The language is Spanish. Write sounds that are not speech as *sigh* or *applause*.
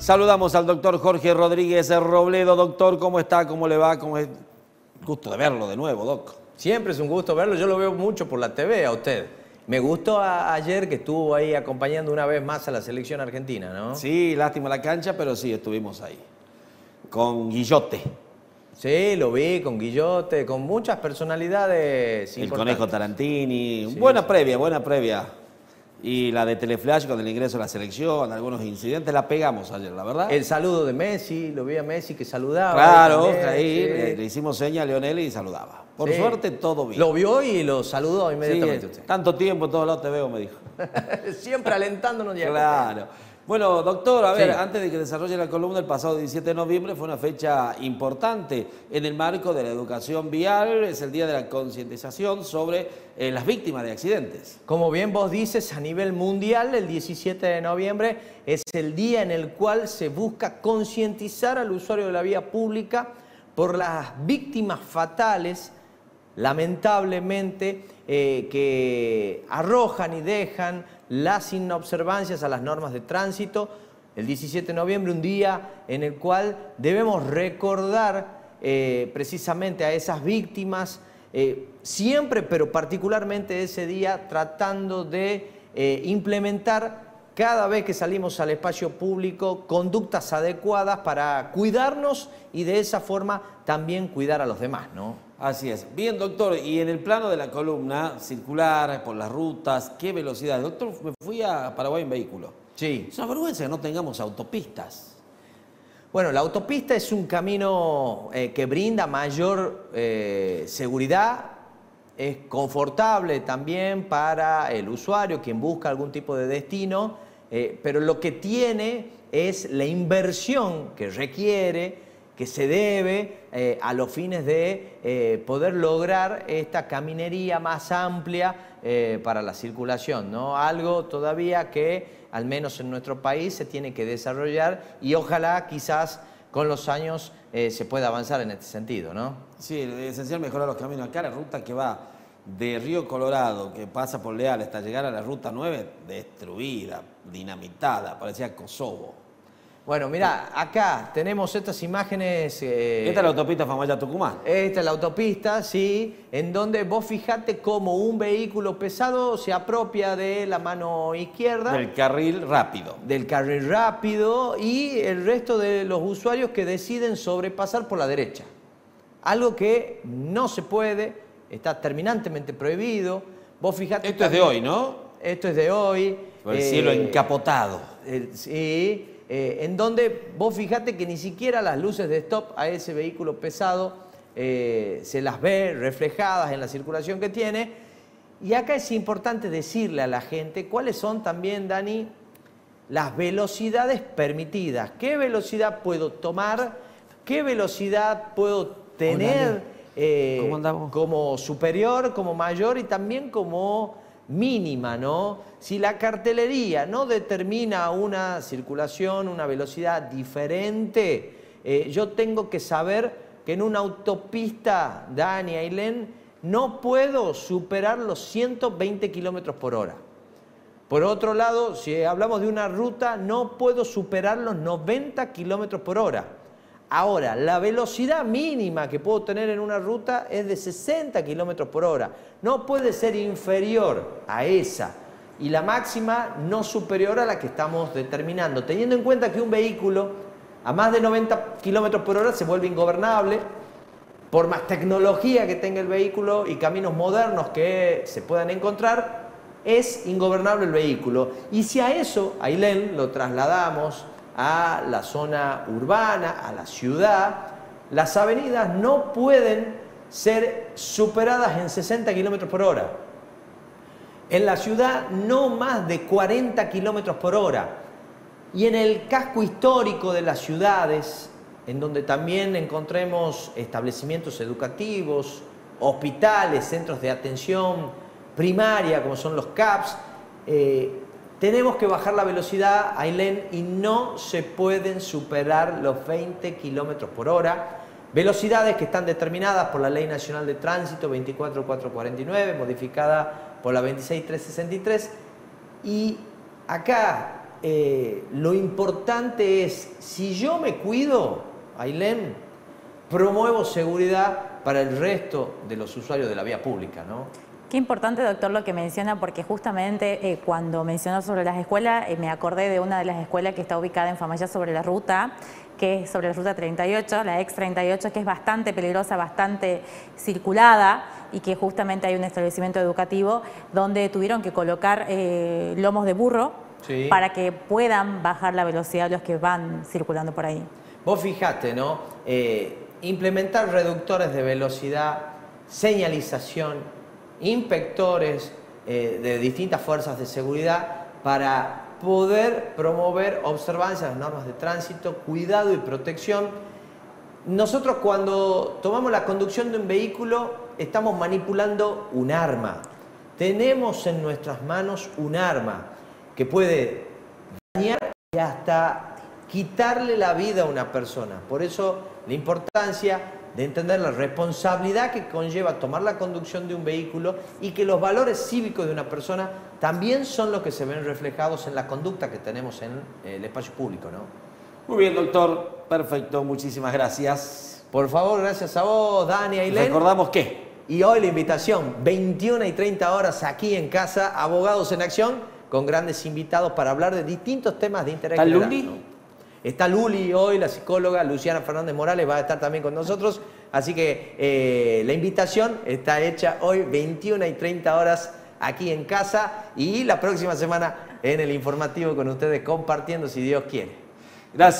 Saludamos al doctor Jorge Rodríguez Robledo. Doctor, ¿cómo está? ¿Cómo le va? ¿Cómo es? Gusto de verlo de nuevo, doc. Siempre es un gusto verlo. Yo lo veo mucho por la TV a usted. Me gustó ayer que estuvo ahí acompañando una vez más a la selección argentina, ¿no? Sí, lástima la cancha, pero sí, estuvimos ahí. Con Guillote. Sí, lo vi con Guillote, con muchas personalidades. El Conejo Tarantini. buena previa, buena previa. Y la de Teleflash con el ingreso a la selección, algunos incidentes, la pegamos ayer, la verdad. El saludo de Messi, lo vi a Messi que saludaba. Claro, ahí, le, hicimos seña a Leonel y saludaba. Por suerte, todo bien. Lo vio y lo saludó inmediatamente usted. Tanto tiempo en todos lados te veo, me dijo. *laughs* Siempre alentándonos ya. Claro. Bueno, doctor, a ver, antes de que desarrolle la columna, el pasado 17 de noviembre fue una fecha importante en el marco de la educación vial, es el día de la concientización sobre eh, las víctimas de accidentes. Como bien vos dices, a nivel mundial, el 17 de noviembre es el día en el cual se busca concientizar al usuario de la vía pública por las víctimas fatales, lamentablemente, eh, que arrojan y dejan las inobservancias a las normas de tránsito. El 17 de noviembre, un día en el cual debemos recordar eh, precisamente a esas víctimas, eh, siempre, pero particularmente ese día, tratando de implementar cada vez que salimos al espacio público conductas adecuadas para cuidarnos y de esa forma también cuidar a los demás, ¿no? Así es. Bien, doctor, y en el plano de la columna, circular, por las rutas, ¿qué velocidad? Doctor, me fui a Paraguay en vehículo. Sí. Es una vergüenza que no tengamos autopistas. Bueno, la autopista es un camino eh, que brinda mayor eh, seguridad, es confortable también para el usuario, quien busca algún tipo de destino, eh, pero lo que tiene es la inversión que requiere que se debe eh, a los fines de eh, poder lograr esta caminería más amplia eh, para la circulación, ¿no? Algo todavía que, al menos en nuestro país, se tiene que desarrollar y ojalá quizás con los años se pueda avanzar en este sentido, ¿no? Sí, es esencial mejorar los caminos. Acá la ruta que va de Río Colorado, que pasa por Leal hasta llegar a la ruta 9, destruida, dinamitada, parecía Kosovo. Bueno, mira, acá tenemos estas imágenes... Eh, esta es la autopista Famaya-Tucumán. Esta es la autopista, sí, en donde vos fijate cómo un vehículo pesado se apropia de la mano izquierda. Del carril rápido. Del carril rápido y el resto de los usuarios que deciden sobrepasar por la derecha. Algo que no se puede, está terminantemente prohibido. Vos fijate... Esto es de hoy, ¿no? Esto es de hoy. Por el cielo eh, encapotado. sí eh, en donde vos fijate que ni siquiera las luces de stop a ese vehículo pesado eh, se las ve reflejadas en la circulación que tiene. Y acá es importante decirle a la gente cuáles son también, Dani, las velocidades permitidas. ¿Qué velocidad puedo tomar? ¿Qué velocidad puedo tener eh, como superior, como mayor y también como mínima, ¿no? Si la cartelería no determina una circulación, una velocidad diferente, eh, yo tengo que saber que en una autopista, Dani, Ailén, no puedo superar los 120 kilómetros por hora. Por otro lado, si hablamos de una ruta, no puedo superar los 90 kilómetros por hora. Ahora, la velocidad mínima que puedo tener en una ruta es de 60 kilómetros por hora. No puede ser inferior a esa. Y la máxima no superior a la que estamos determinando. Teniendo en cuenta que un vehículo a más de 90 kilómetros por hora se vuelve ingobernable, por más tecnología que tenga el vehículo y caminos modernos que se puedan encontrar, es ingobernable el vehículo. Y si a eso, a Ailén, lo trasladamos a la zona urbana, a la ciudad, las avenidas no pueden ser superadas en 60 kilómetros por hora. En la ciudad no más de 40 kilómetros por hora. Y en el casco histórico de las ciudades, en donde también encontremos establecimientos educativos, hospitales, centros de atención primaria, como son los CAPS, eh, tenemos que bajar la velocidad, Ailén, y no se pueden superar los 20 kilómetros por hora. Velocidades que están determinadas por la Ley Nacional de Tránsito 24449, modificada por la 26363. Y acá eh, lo importante es, si yo me cuido, Ailén, promuevo seguridad para el resto de los usuarios de la vía pública, ¿no? Qué importante, doctor, lo que menciona, porque justamente eh, cuando mencionó sobre las escuelas, eh, me acordé de una de las escuelas que está ubicada en Famaya sobre la ruta, que es sobre la ruta 38, la ex 38, que es bastante peligrosa, bastante circulada y que justamente hay un establecimiento educativo donde tuvieron que colocar eh, lomos de burro para que puedan bajar la velocidad de los que van circulando por ahí. Vos fijate, ¿no? implementar reductores de velocidad, señalización, inspectores eh, de distintas fuerzas de seguridad para poder promover observancia de las normas de tránsito, cuidado y protección. Nosotros cuando tomamos la conducción de un vehículo estamos manipulando un arma. Tenemos en nuestras manos un arma que puede dañar y hasta quitarle la vida a una persona. Por eso la importancia de entender la responsabilidad que conlleva tomar la conducción de un vehículo y que los valores cívicos de una persona también son los que se ven reflejados en la conducta que tenemos en eh, el espacio público. ¿no? Muy bien, doctor. Perfecto. Muchísimas gracias. Por favor, gracias a vos, Dani, Ailén. Recordamos que. Y hoy la invitación, 21 y 30 horas aquí en casa, Abogados en Acción, con grandes invitados para hablar de distintos temas de interés general. Está Luli hoy, la psicóloga Luciana Fernández Morales va a estar también con nosotros. Así que eh, la invitación está hecha hoy 21 y 30 horas aquí en casa y la próxima semana en el informativo con ustedes compartiendo si Dios quiere. Gracias.